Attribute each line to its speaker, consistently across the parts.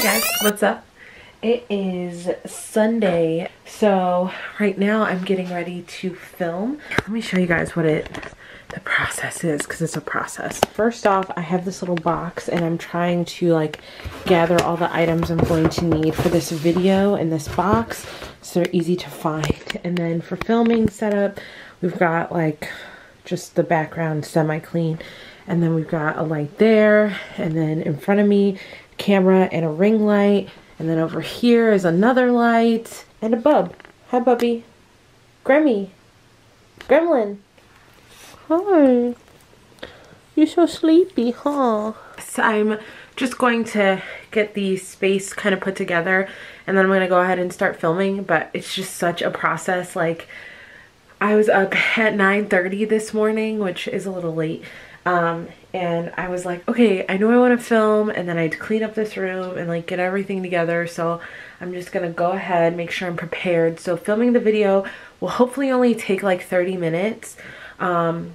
Speaker 1: Hi guys, what's up? It is Sunday, so right now I'm getting ready to film. Let me show you guys what it the process is because it's a process. First off, I have this little box and I'm trying to like gather all the items I'm going to need for this video in this box so they're easy to find. And then for filming setup, we've got like just the background semi-clean and then we've got a light there and then in front of me camera and a ring light and then over here is another light and a bub. Hi Bubby. Grammy. Gremlin. Hi. You're so sleepy, huh? So I'm just going to get the space kind of put together and then I'm going to go ahead and start filming, but it's just such a process. Like, I was up at 9.30 this morning, which is a little late, um, and I was like, okay, I know I want to film, and then I'd clean up this room and like get everything together, so I'm just going to go ahead, make sure I'm prepared. So filming the video will hopefully only take like 30 minutes. Um,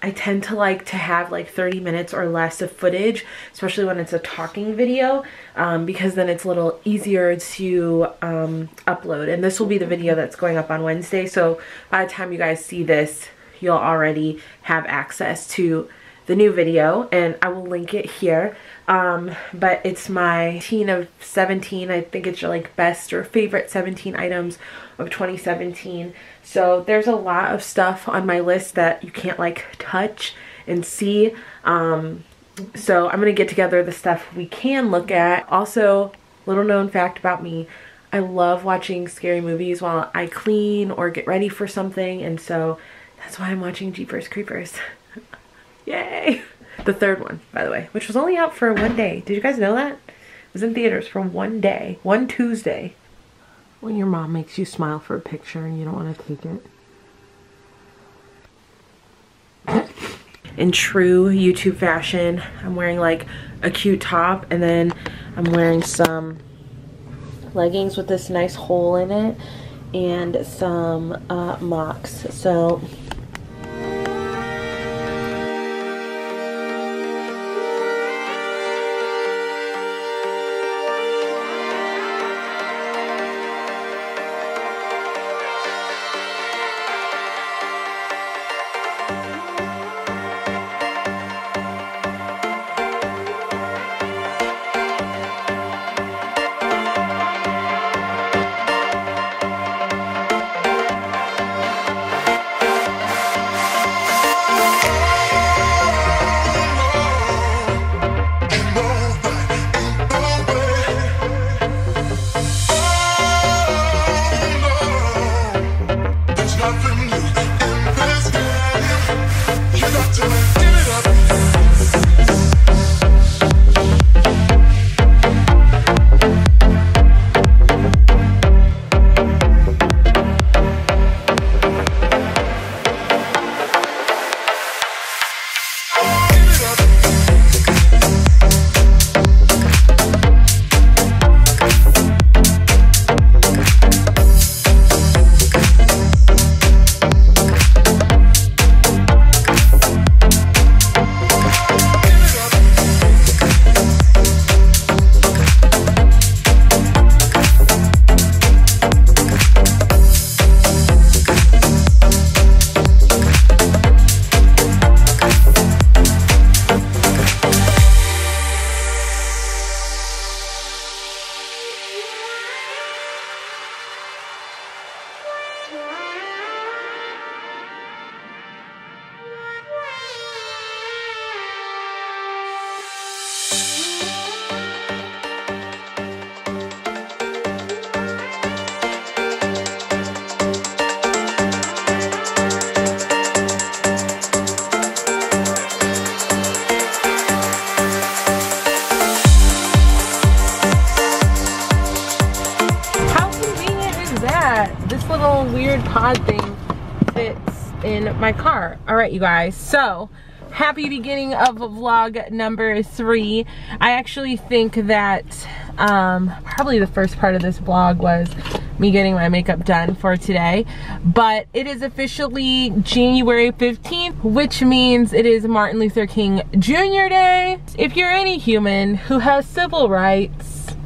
Speaker 1: I tend to like to have like 30 minutes or less of footage, especially when it's a talking video, um, because then it's a little easier to um, upload. And this will be the video that's going up on Wednesday. So by the time you guys see this, you'll already have access to the new video and I will link it here. Um, but it's my teen of 17. I think it's your like best or favorite 17 items of 2017. So there's a lot of stuff on my list that you can't like touch and see. Um, so I'm going to get together the stuff we can look at. Also, little known fact about me, I love watching scary movies while I clean or get ready for something. And so that's why I'm watching Jeepers Creepers. Yay! The third one, by the way, which was only out for one day. Did you guys know that? It was in theaters for one day, one Tuesday. When your mom makes you smile for a picture and you don't want to take it. In true YouTube fashion, I'm wearing like a cute top and then I'm wearing some leggings with this nice hole in it and some uh, mocks. So you guys, so happy beginning of vlog number three. I actually think that um, probably the first part of this vlog was me getting my makeup done for today. But it is officially January 15th, which means it is Martin Luther King Jr. Day. If you're any human who has civil rights,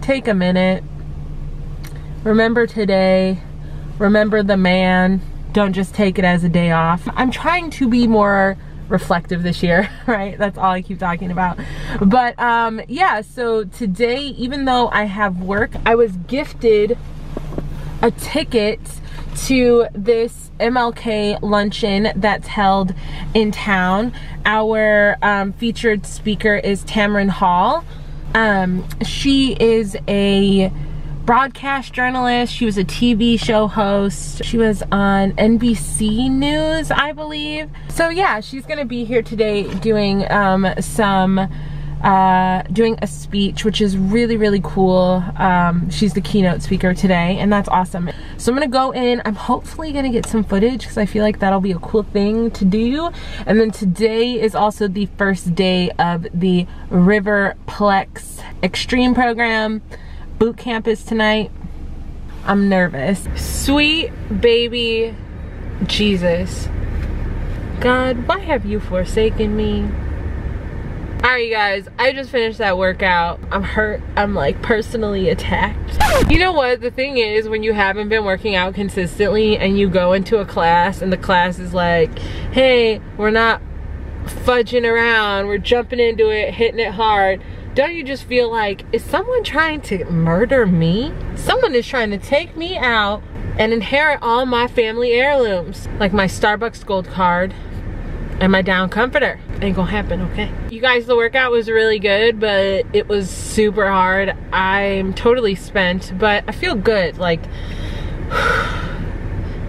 Speaker 1: take a minute. Remember today. Remember the man. Don't just take it as a day off. I'm trying to be more reflective this year, right? That's all I keep talking about. But um, yeah, so today, even though I have work, I was gifted a ticket to this MLK luncheon that's held in town. Our um, featured speaker is Tamron Hall. Um, she is a broadcast journalist. She was a TV show host. She was on NBC News, I believe. So yeah, she's gonna be here today doing um, some uh, doing a speech, which is really, really cool. Um, she's the keynote speaker today, and that's awesome. So I'm gonna go in. I'm hopefully gonna get some footage because I feel like that'll be a cool thing to do. And then today is also the first day of the Riverplex Extreme program. Boot camp is tonight. I'm nervous. Sweet baby Jesus. God, why have you forsaken me? Alright you guys, I just finished that workout. I'm hurt. I'm like personally attacked. You know what? The thing is when you haven't been working out consistently and you go into a class and the class is like, hey, we're not fudging around. We're jumping into it, hitting it hard. Don't you just feel like, is someone trying to murder me? Someone is trying to take me out and inherit all my family heirlooms. Like my Starbucks gold card, and my down comforter. Ain't gonna happen, okay? You guys, the workout was really good, but it was super hard. I'm totally spent, but I feel good. Like,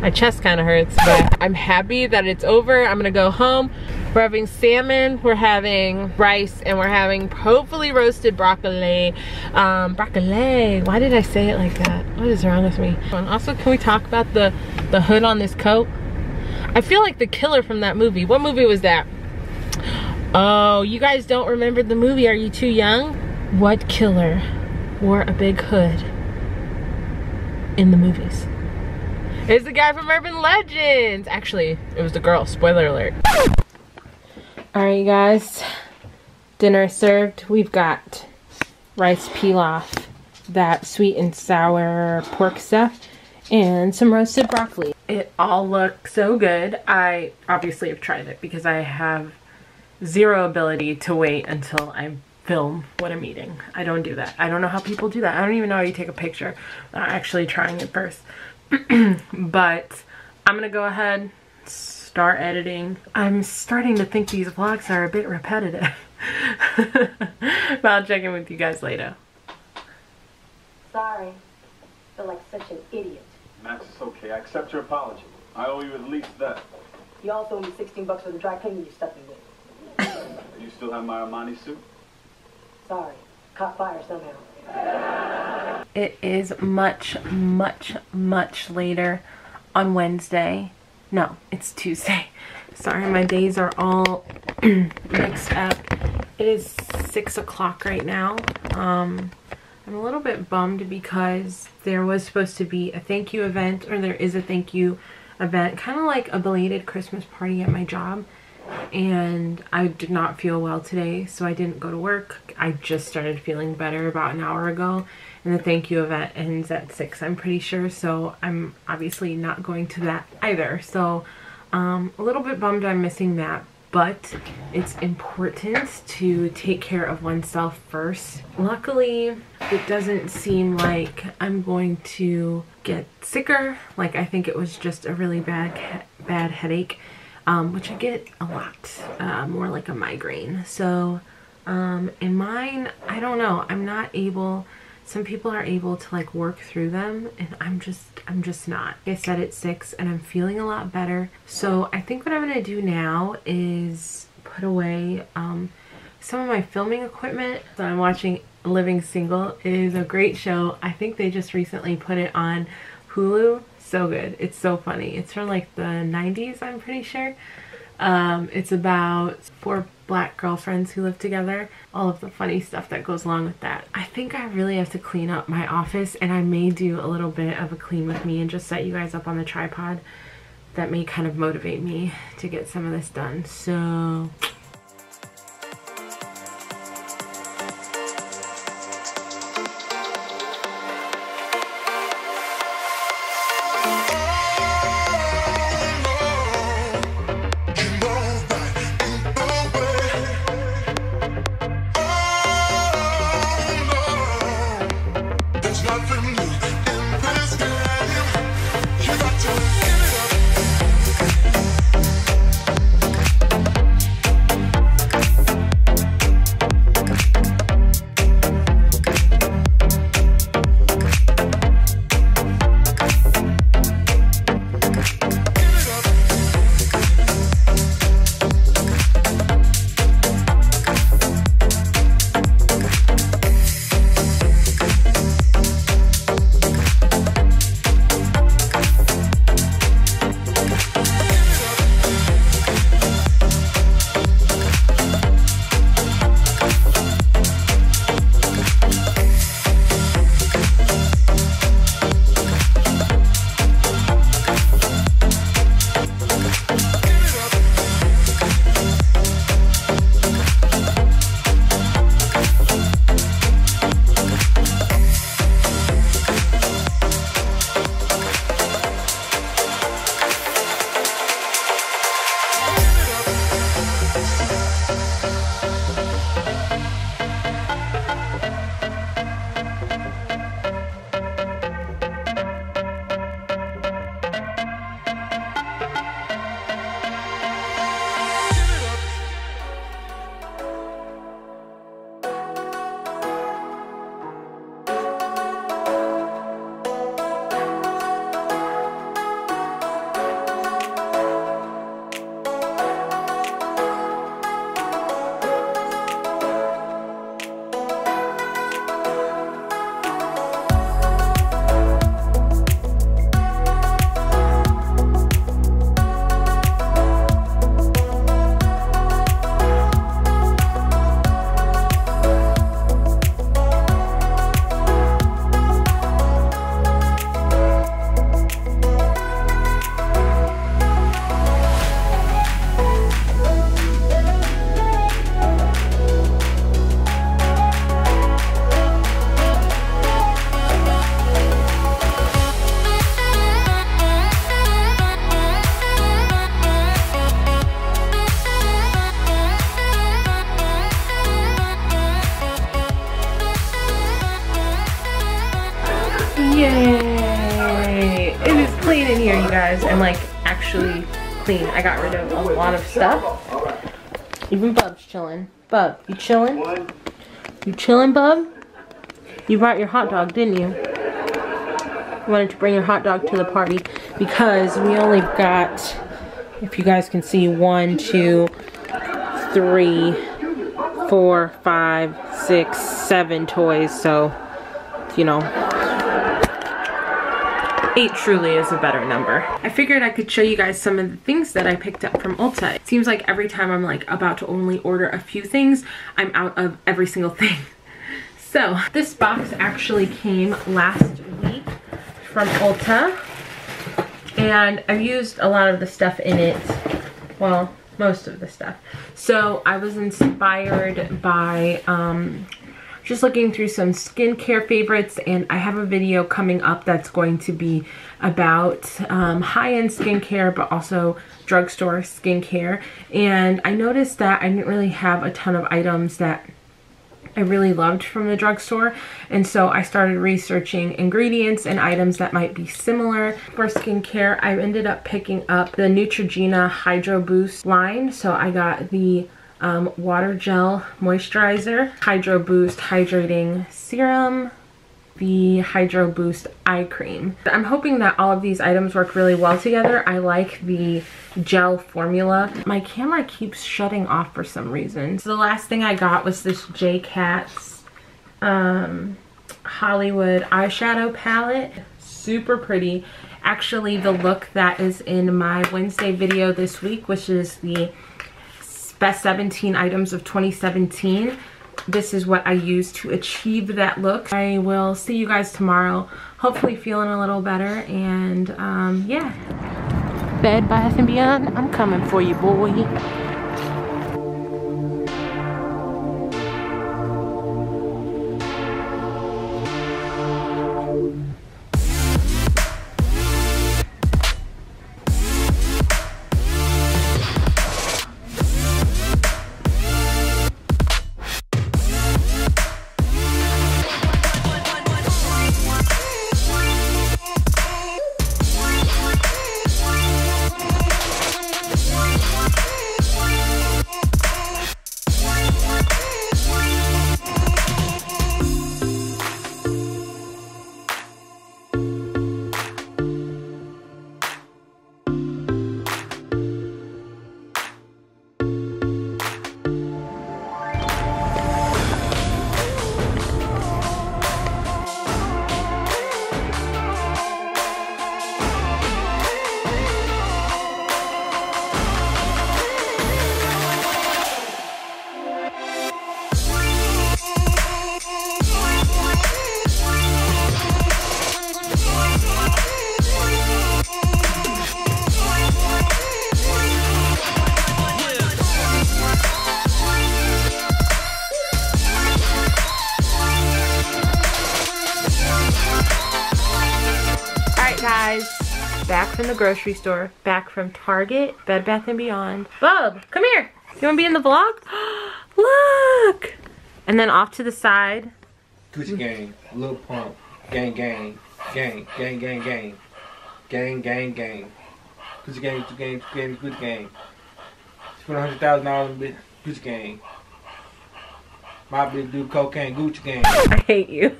Speaker 1: my chest kind of hurts, but I'm happy that it's over. I'm gonna go home. We're having salmon, we're having rice, and we're having hopefully roasted broccoli. Um, broccoli, why did I say it like that? What is wrong with me? And also, can we talk about the, the hood on this coat? I feel like the killer from that movie. What movie was that? Oh, you guys don't remember the movie. Are you too young? What killer wore a big hood in the movies? It's the guy from Urban Legends. Actually, it was the girl. Spoiler alert. Alright, guys. Dinner served. We've got rice pilaf, that sweet and sour pork stuff, and some roasted broccoli. It all looks so good. I obviously have tried it because I have zero ability to wait until I film what I'm eating. I don't do that. I don't know how people do that. I don't even know how you take a picture without actually trying it first. but I'm gonna go ahead, start editing. I'm starting to think these vlogs are a bit repetitive. but I'll check in with you guys later.
Speaker 2: Sorry. Feel like such an idiot.
Speaker 3: Max, it's okay. I accept your apology. I owe you at least that.
Speaker 2: You also owe me 16 bucks for the dry cleaning you stuck me with.
Speaker 3: You still have my Armani suit?
Speaker 2: Sorry. Caught fire somehow.
Speaker 1: It is much, much, much later on Wednesday. No, it's Tuesday. Sorry, my days are all mixed up. It is six o'clock right now. Um, I'm a little bit bummed because there was supposed to be a thank you event, or there is a thank you event, kind of like a belated Christmas party at my job. And I did not feel well today, so I didn't go to work. I just started feeling better about an hour ago, and the thank you event ends at 6, I'm pretty sure. So I'm obviously not going to that either. So um, a little bit bummed I'm missing that, but it's important to take care of oneself first. Luckily, it doesn't seem like I'm going to get sicker. Like I think it was just a really bad bad headache, um, which I get a lot, uh, more like a migraine. So um, in mine, I don't know. I'm not able some people are able to like work through them and I'm just I'm just not. I said it's six and I'm feeling a lot better. So I think what I'm gonna do now is put away um, some of my filming equipment. So I'm watching Living Single it is a great show. I think they just recently put it on Hulu. So good. It's so funny. It's from like the 90s I'm pretty sure. Um, it's about four black girlfriends who live together. All of the funny stuff that goes along with that. I think I really have to clean up my office and I may do a little bit of a clean with me and just set you guys up on the tripod. That may kind of motivate me to get some of this done. So Bub, you chilling? You chilling, Bub? You brought your hot dog, didn't you? You wanted to bring your hot dog to the party because we only got, if you guys can see, one, two, three, four, five, six, seven toys. So, you know, eight truly is a better number. I figured I could show you guys some of the things that I picked up from Ulta. It seems like every time I'm like about to only order a few things, I'm out of every single thing. So this box actually came last week from Ulta and I've used a lot of the stuff in it. Well, most of the stuff. So I was inspired by um, just looking through some skincare favorites and I have a video coming up that's going to be about um, high-end skincare but also drugstore skincare and I noticed that I didn't really have a ton of items that I really loved from the drugstore and so I started researching ingredients and items that might be similar. For skincare I ended up picking up the Neutrogena Hydro Boost line so I got the um, water gel moisturizer, Hydro Boost hydrating serum, the Hydro Boost eye cream. I'm hoping that all of these items work really well together. I like the gel formula. My camera keeps shutting off for some reason. So the last thing I got was this J. Cat's um, Hollywood eyeshadow palette. Super pretty. Actually, the look that is in my Wednesday video this week, which is the best 17 items of 2017 this is what I use to achieve that look. I will see you guys tomorrow, hopefully feeling a little better, and um, yeah. Bed Bath & Beyond, I'm coming for you, boy. Guys, back from the grocery store, back from Target, Bed Bath & Beyond. Bub, come here. You wanna be in the vlog? Look! And then off to the side.
Speaker 4: Gucci gang, Lil Pump, gang gang, gang, gang gang gang, gang gang gang. Gucci gang, Gucci gang, Gucci gang, Gucci gang. Spend a hundred thousand dollars on Gucci gang. My bitch do cocaine, Gucci gang.
Speaker 1: I hate you.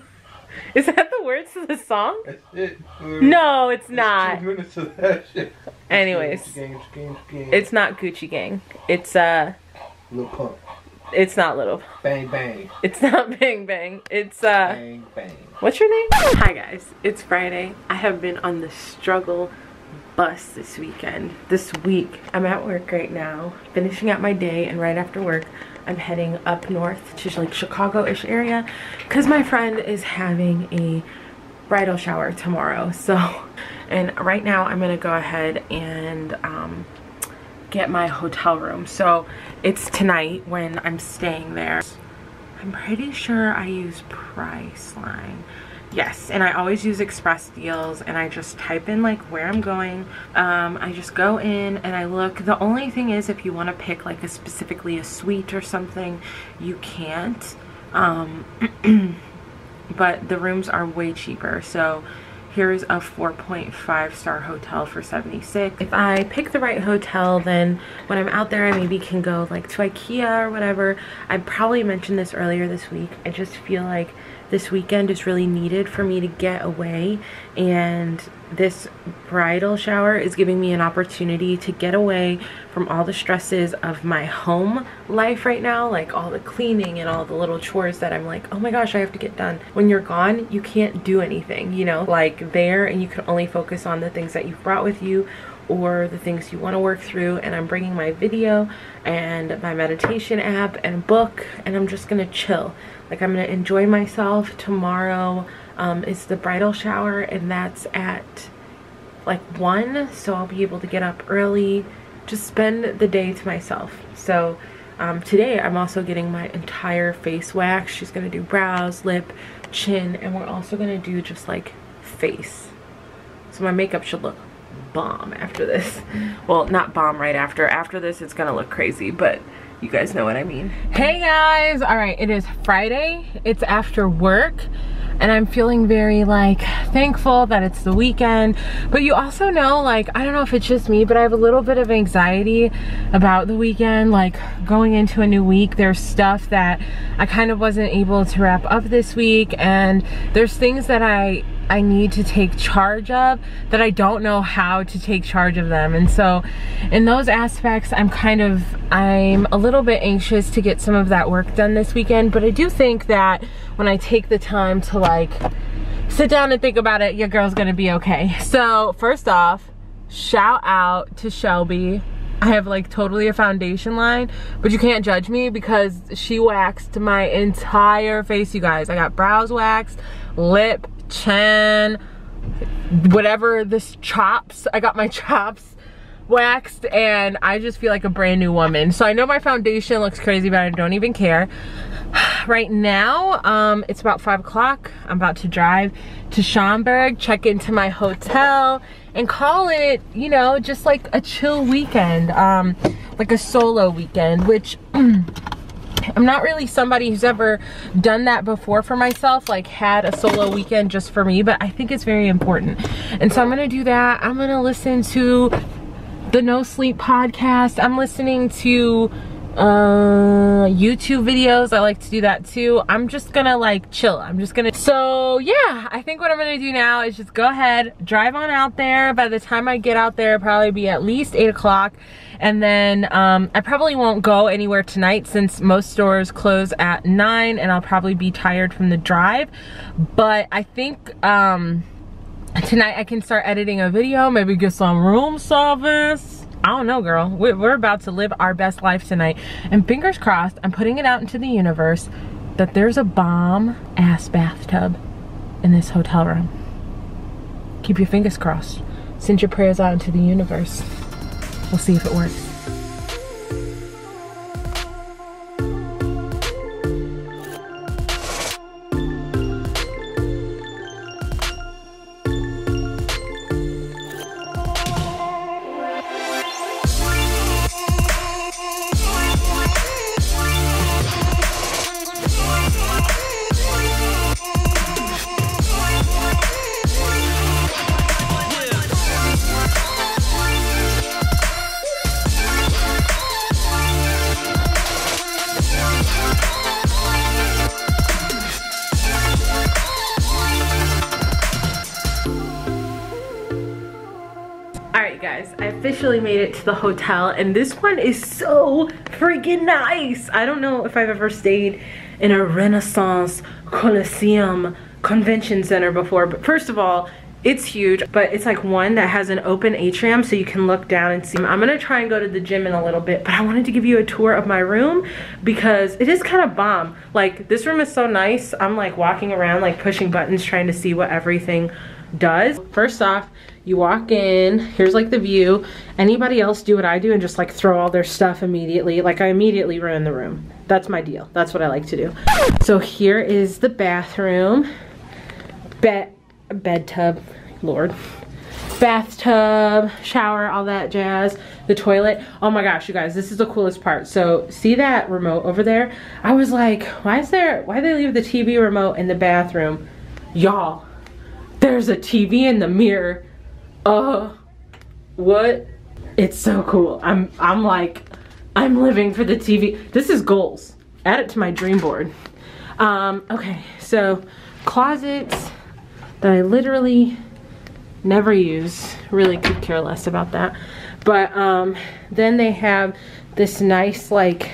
Speaker 1: Is that the words to the song?
Speaker 4: That's it.
Speaker 1: No, it's not.
Speaker 4: Two minutes of that shit.
Speaker 1: Anyways,
Speaker 4: Gucci gang, Gucci gang, Gucci gang.
Speaker 1: it's not Gucci Gang. It's uh,
Speaker 4: Lil Pump,
Speaker 1: it's not Little.
Speaker 4: bang bang,
Speaker 1: It's not Bang Bang. It's uh,
Speaker 4: bang bang.
Speaker 1: what's your name? Hi guys, it's Friday. I have been on the struggle bus this weekend. This week, I'm at work right now, finishing up my day, and right after work, I'm heading up north to like Chicago-ish area because my friend is having a bridal shower tomorrow. So, and right now I'm gonna go ahead and um, get my hotel room. So it's tonight when I'm staying there. I'm pretty sure I use Priceline. Yes, and I always use Express Deals and I just type in like where I'm going. Um, I just go in and I look. The only thing is if you want to pick like a specifically a suite or something, you can't. Um, but the rooms are way cheaper. So Here's a 4.5 star hotel for 76. If I pick the right hotel, then when I'm out there, I maybe can go like to Ikea or whatever. I probably mentioned this earlier this week. I just feel like this weekend is really needed for me to get away. And this bridal shower is giving me an opportunity to get away from all the stresses of my home life right now like all the cleaning and all the little chores that I'm like oh my gosh I have to get done. When you're gone you can't do anything you know? Like there and you can only focus on the things that you've brought with you or the things you want to work through. And I'm bringing my video and my meditation app and book and I'm just gonna chill like I'm gonna enjoy myself tomorrow um, is the bridal shower and that's at like one so I'll be able to get up early just spend the day to myself so um, today I'm also getting my entire face wax she's gonna do brows lip chin and we're also gonna do just like face so my makeup should look bomb after this. Well, not bomb right after. After this, it's gonna look crazy, but you guys know what I mean. Hey guys, all right, it is Friday. It's after work and I'm feeling very like thankful that it's the weekend. But you also know, like, I don't know if it's just me, but I have a little bit of anxiety about the weekend, like going into a new week. There's stuff that I kind of wasn't able to wrap up this week and there's things that I I need to take charge of that I don't know how to take charge of them. And so in those aspects, I'm kind of, I'm a little bit anxious to get some of that work done this weekend. But I do think that when I take the time to like sit down and think about it, your girl's gonna be okay. So first off, shout out to Shelby. I have like totally a foundation line, but you can't judge me because she waxed my entire face, you guys. I got brows waxed, lip, chin, whatever this chops. I got my chops waxed and I just feel like a brand new woman. So I know my foundation looks crazy, but I don't even care. Right now, um, it's about five o'clock. I'm about to drive to Schaumburg, check into my hotel and call it, you know, just like a chill weekend, um, like a solo weekend, which I'm not really somebody who's ever done that before for myself, like had a solo weekend just for me, but I think it's very important. And so I'm gonna do that. I'm gonna listen to the No Sleep podcast. I'm listening to uh youtube videos i like to do that too i'm just gonna like chill i'm just gonna so yeah i think what i'm gonna do now is just go ahead drive on out there by the time i get out there probably be at least eight o'clock and then um i probably won't go anywhere tonight since most stores close at nine and i'll probably be tired from the drive but i think um tonight i can start editing a video maybe get some room service I don't know, girl. We're about to live our best life tonight. And fingers crossed, I'm putting it out into the universe that there's a bomb ass bathtub in this hotel room. Keep your fingers crossed. Send your prayers out into the universe. We'll see if it works. To the hotel and this one is so freaking nice. I don't know if I've ever stayed in a Renaissance Coliseum convention center before, but first of all, it's huge, but it's like one that has an open atrium so you can look down and see. I'm gonna try and go to the gym in a little bit, but I wanted to give you a tour of my room because it is kind of bomb. Like this room is so nice. I'm like walking around like pushing buttons trying to see what everything does. First off, you walk in, here's like the view. Anybody else do what I do and just like throw all their stuff immediately. Like I immediately ruin the room. That's my deal. That's what I like to do. So here is the bathroom. Bed, bed tub, Lord. Bathtub, shower, all that jazz. The toilet. Oh my gosh, you guys, this is the coolest part. So see that remote over there? I was like, why is there, why do they leave the TV remote in the bathroom? Y'all, there's a TV in the mirror. Uh, what? It's so cool. I'm, I'm like, I'm living for the TV. This is goals. Add it to my dream board. Um, okay, so closets that I literally never use. Really could care less about that. But um, then they have this nice like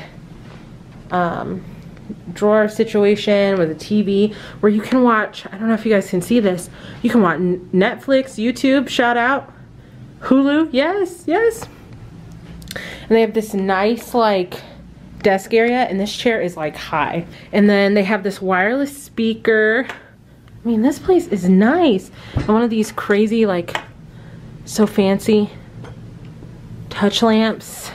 Speaker 1: um, drawer situation with a TV where you can watch, I don't know if you guys can see this, you can watch Netflix, YouTube, shout out, Hulu, yes, yes. And they have this nice like desk area and this chair is like high. And then they have this wireless speaker. I mean, this place is nice. And one of these crazy like so fancy touch lamps.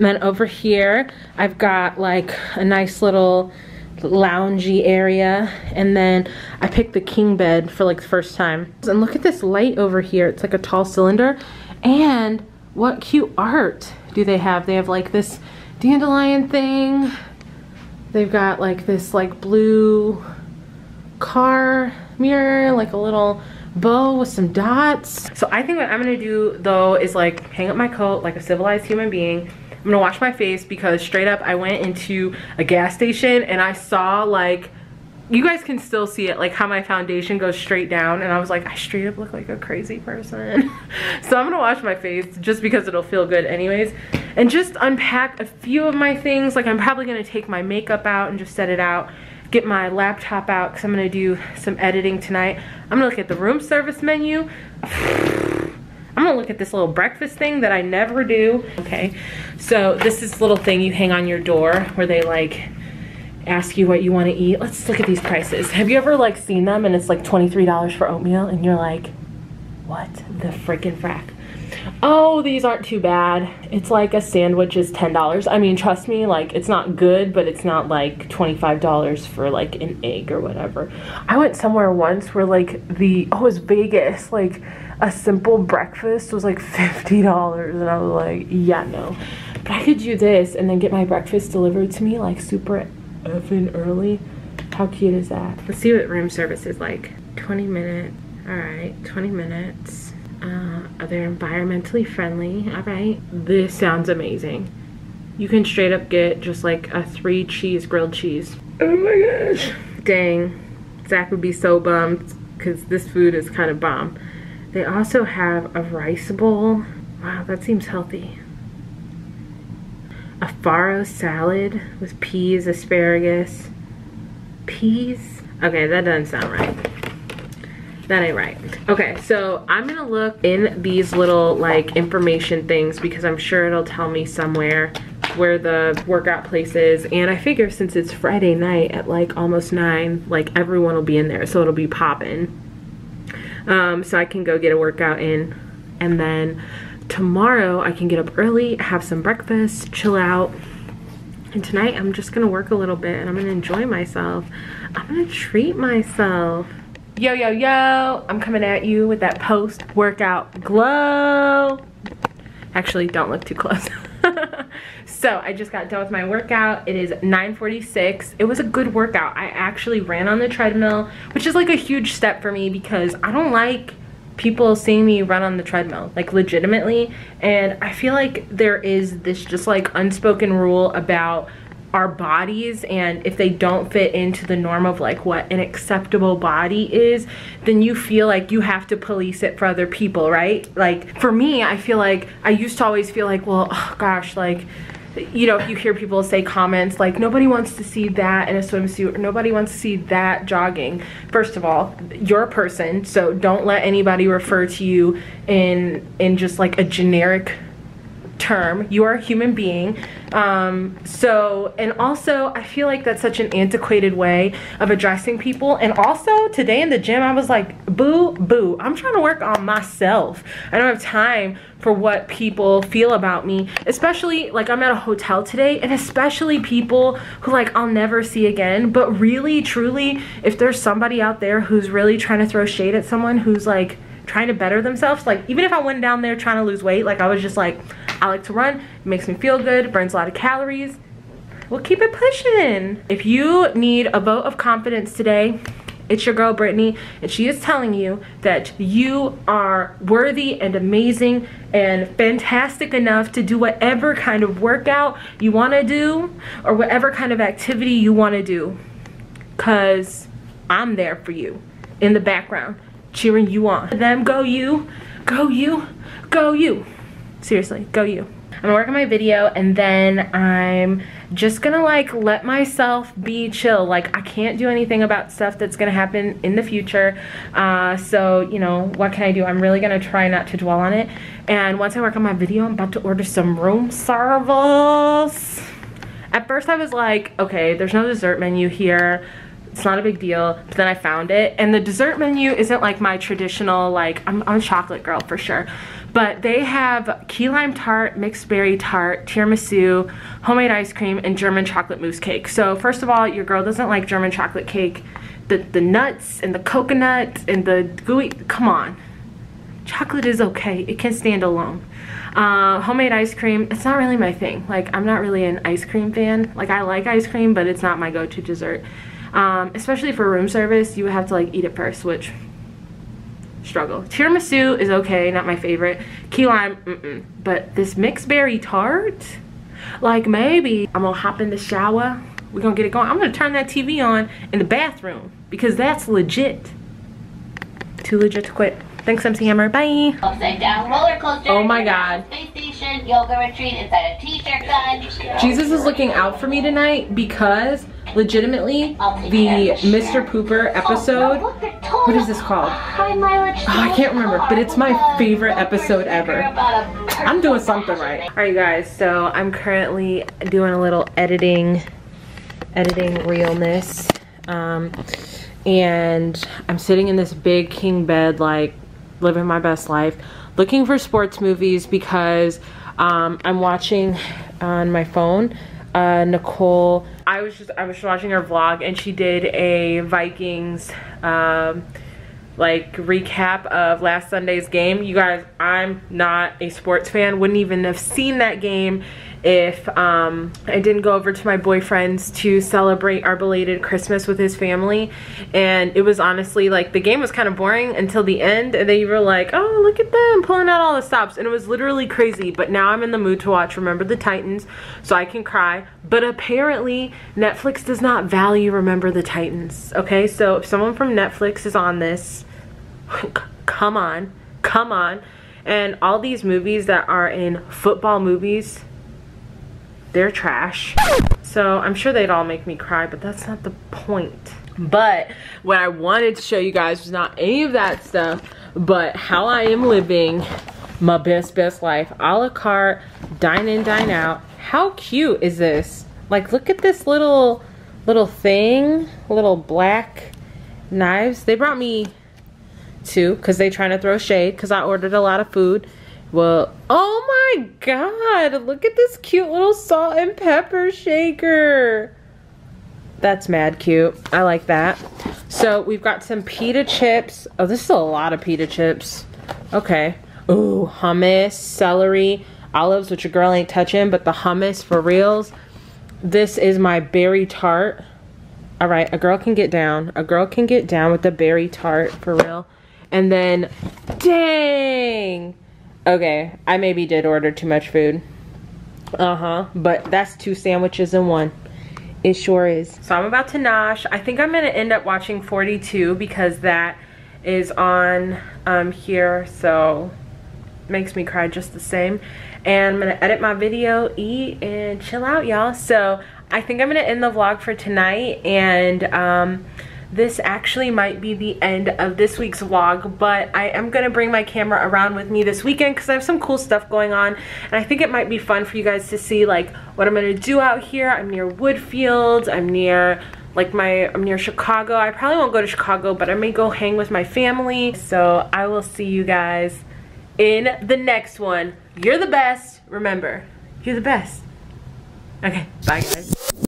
Speaker 1: Then over here, I've got like a nice little loungy area. And then I picked the king bed for like the first time. And look at this light over here. It's like a tall cylinder. And what cute art do they have? They have like this dandelion thing. They've got like this like blue car mirror, like a little bow with some dots. So I think what I'm gonna do though is like hang up my coat like a civilized human being. I'm gonna wash my face because straight up I went into a gas station and I saw like you guys can still see it like how my foundation goes straight down and I was like I straight up look like a crazy person. So I'm gonna wash my face just because it'll feel good anyways and just unpack a few of my things. Like I'm probably gonna take my makeup out and just set it out get my laptop out because I'm gonna do some editing tonight. I'm gonna look at the room service menu I'm gonna look at this little breakfast thing that I never do okay so this is little thing you hang on your door where they like ask you what you want to eat. Let's look at these prices. Have you ever like seen them and it's like $23 for oatmeal and you're like, what the freaking frack? Oh, these aren't too bad. It's like a sandwich is $10. I mean, trust me, like it's not good, but it's not like $25 for like an egg or whatever. I went somewhere once where like the, oh, it was Vegas, like a simple breakfast was like $50 and I was like, yeah, no. But I could do this and then get my breakfast delivered to me like super effing early. How cute is that? Let's see what room service is like. 20 minutes. All right, 20 minutes. Uh, are they environmentally friendly? All right. This sounds amazing. You can straight up get just like a three cheese grilled cheese. Oh my gosh. Dang. Zach would be so bummed because this food is kind of bomb. They also have a rice bowl. Wow, that seems healthy a farro salad with peas, asparagus, peas. Okay, that doesn't sound right. That ain't right. Okay, so I'm gonna look in these little like information things because I'm sure it'll tell me somewhere where the workout place is. And I figure since it's Friday night at like almost nine, like everyone will be in there. So it'll be popping. Um, so I can go get a workout in and then tomorrow I can get up early, have some breakfast, chill out. And tonight I'm just gonna work a little bit and I'm gonna enjoy myself. I'm gonna treat myself. Yo, yo, yo, I'm coming at you with that post workout glow. Actually, don't look too close. so I just got done with my workout. It is 9.46. It was a good workout. I actually ran on the treadmill, which is like a huge step for me because I don't like people seeing me run on the treadmill like legitimately and i feel like there is this just like unspoken rule about our bodies and if they don't fit into the norm of like what an acceptable body is then you feel like you have to police it for other people right like for me i feel like i used to always feel like well oh gosh like you know, you hear people say comments like, nobody wants to see that in a swimsuit, or nobody wants to see that jogging. First of all, you're a person, so don't let anybody refer to you in in just like a generic term. You are a human being. Um, so, and also, I feel like that's such an antiquated way of addressing people. And also, today in the gym, I was like, boo, boo. I'm trying to work on myself. I don't have time for what people feel about me. Especially, like, I'm at a hotel today, and especially people who, like, I'll never see again. But really, truly, if there's somebody out there who's really trying to throw shade at someone who's, like, trying to better themselves, like, even if I went down there trying to lose weight, like, I was just like, I like to run, it makes me feel good, burns a lot of calories. We'll keep it pushing. If you need a vote of confidence today, It's your girl Brittney, and she is telling you that you are worthy and amazing and fantastic enough to do whatever kind of workout you want to do or whatever kind of activity you want to do. Because I'm there for you in the background, cheering you on. Them, go you, go you, go you. Seriously, go you. I'm gonna work on my video and then I'm just gonna like let myself be chill. Like I can't do anything about stuff that's gonna happen in the future. Uh, so, you know, what can I do? I'm really gonna try not to dwell on it. And once I work on my video, I'm about to order some room service. At first I was like, okay, there's no dessert menu here it's not a big deal but then i found it and the dessert menu isn't like my traditional like i'm, I'm a chocolate girl for sure but they have key lime tart, mixed berry tart, tiramisu, homemade ice cream, and German chocolate mousse cake. So first of all, your girl doesn't like German chocolate cake. The, the nuts and the coconut and the gooey, come on. Chocolate is okay, it can stand alone. Uh, homemade ice cream, it's not really my thing. Like, I'm not really an ice cream fan. Like, I like ice cream, but it's not my go-to dessert. Um, especially for room service, you would have to like eat it first, which struggle. Tiramisu is okay, not my favorite. Key lime, mm -mm. But this mixed berry tart, like maybe I'm gonna hop in the shower. We're gonna get it going. I'm gonna turn that TV on in the bathroom because that's legit. Too legit to quit. Thanks, MC Hammer. Bye.
Speaker 5: Upside down roller coaster.
Speaker 1: Oh my god.
Speaker 5: Space station, yoga retreat inside a t-shirt gun.
Speaker 1: Jesus is looking out for me tonight because legitimately the Mr. Pooper episode. What is this called? Oh, I can't remember, but it's my favorite episode ever. I'm doing something right. All right, you guys, so I'm currently doing a little editing, editing realness. Um, and I'm sitting in this big king bed, like living my best life, looking for sports movies because um, I'm watching on my phone uh, Nicole. I was just I was watching her vlog and she did a Vikings um, like recap of last Sunday's game. You guys, I'm not a sports fan. Wouldn't even have seen that game if um, I didn't go over to my boyfriend's to celebrate our belated Christmas with his family. And it was honestly like the game was kind of boring until the end. And they were like, oh, look at them pulling out all the stops. And it was literally crazy. But now I'm in the mood to watch Remember the Titans so I can cry. But apparently Netflix does not value Remember the Titans. Okay, so if someone from Netflix is on this, come on, come on. And all these movies that are in football movies, they're trash. So I'm sure they'd all make me cry, but that's not the point. But what I wanted to show you guys was not any of that stuff, but how I am living my best, best life. A la carte, dine in, dine out. How cute is this? Like, look at this little, little thing, little black knives. They brought me two because they trying to throw shade because I ordered a lot of food. Well, oh my god, look at this cute little salt and pepper shaker. That's mad cute. I like that. So we've got some pita chips. Oh, this is a lot of pita chips. Okay. Ooh, hummus, celery, olives, which a girl ain't touching, but the hummus for reals. This is my berry tart. All right, a girl can get down. A girl can get down with the berry tart for real. And then, dang, Okay, I maybe did order too much food. Uh-huh, but that's two sandwiches in one. It sure is. So I'm about to nosh. I think I'm gonna end up watching 42 because that is on um, here, so makes me cry just the same. And I'm gonna edit my video, eat, and chill out, y'all. So I think I'm gonna end the vlog for tonight, and um, this actually might be the end of this week's vlog, but I am gonna bring my camera around with me this weekend because I have some cool stuff going on and I think it might be fun for you guys to see like what I'm gonna do out here. I'm near Woodfields, I'm near like my I'm near Chicago. I probably won't go to Chicago, but I may go hang with my family. So I will see you guys in the next one. You're the best. Remember, you're the best. Okay, bye guys.